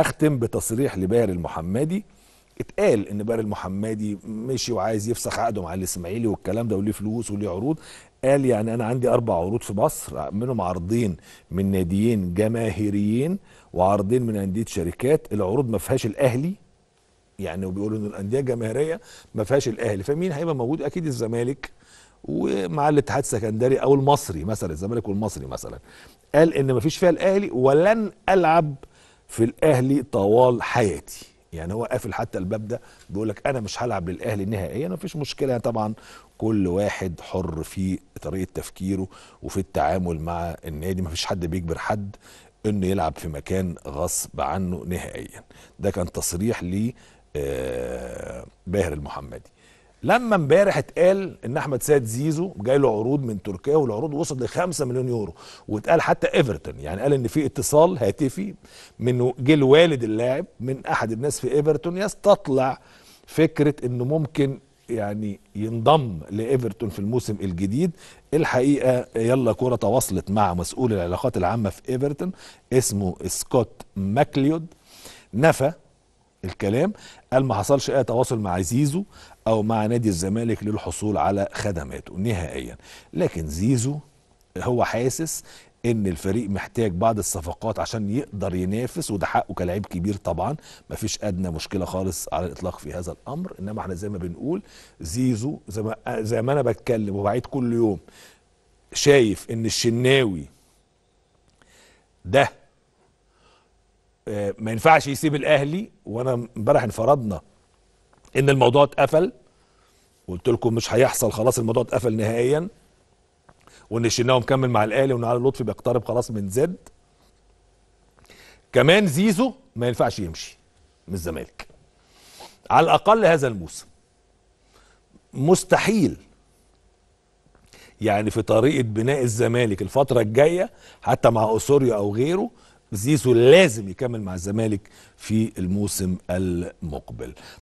هختم بتصريح لباهر المحمدي. اتقال إن باهر المحمدي مشي وعايز يفسخ عقده مع الإسماعيلي والكلام ده وليه فلوس وليه عروض. قال يعني أنا عندي أربع عروض في مصر منهم عرضين من ناديين جماهيريين وعرضين من أندية شركات. العروض ما فيهاش الأهلي يعني وبيقولوا إن الأندية الجماهيرية ما فيهاش الأهلي. فمين هيبقى موجود؟ أكيد الزمالك ومع الاتحاد السكندري أو المصري مثلا الزمالك والمصري مثلا. قال إن ما فيش فيها الأهلي ولن ألعب في الأهلي طوال حياتي. يعني هو قافل حتى الباب ده بيقول لك أنا مش هلعب للأهلي نهائيا مفيش مشكلة. يعني طبعا كل واحد حر في طريقة تفكيره وفي التعامل مع النادي. مفيش حد بيجبر حد إنه يلعب في مكان غصب عنه نهائيا. ده كان تصريح ل باهر المحمدي. لما امبارح اتقال إن أحمد سيد زيزو جاي له عروض من تركيا والعروض وصلت ل 5 مليون يورو. واتقال حتى إيفرتون يعني قال إن في اتصال هاتفي من جه الوالد اللاعب من أحد الناس في إيفرتون يستطلع فكرة إنه ممكن يعني ينضم لإيفرتون في الموسم الجديد. الحقيقة يلا كورة تواصلت مع مسؤول العلاقات العامة في إيفرتون اسمه سكوت ماكليود. نفى الكلام. قال ما حصلش أي تواصل مع زيزو أو مع نادي الزمالك للحصول على خدماته نهائيا. لكن زيزو هو حاسس إن الفريق محتاج بعض الصفقات عشان يقدر ينافس وده حقه كلاعب كبير طبعا. مفيش أدنى مشكلة خالص على الإطلاق في هذا الأمر. إنما إحنا زي ما بنقول زيزو زي ما زي ما أنا بتكلم وبعيد كل يوم شايف إن الشناوي ده ما ينفعش يسيب الأهلي وأنا امبارح انفرضنا إن الموضوع اتقفل. قلت لكم مش هيحصل خلاص الموضوع اتقفل نهائيا وإن الشناوي مكمل مع الأهلي وإن علي لطفي بيقترب خلاص من زد. كمان زيزو ما ينفعش يمشي من الزمالك. على الأقل هذا الموسم. مستحيل. يعني في طريقة بناء الزمالك الفترة الجاية حتى مع اسوريو أو غيره زيزو لازم يكمل مع الزمالك في الموسم المقبل.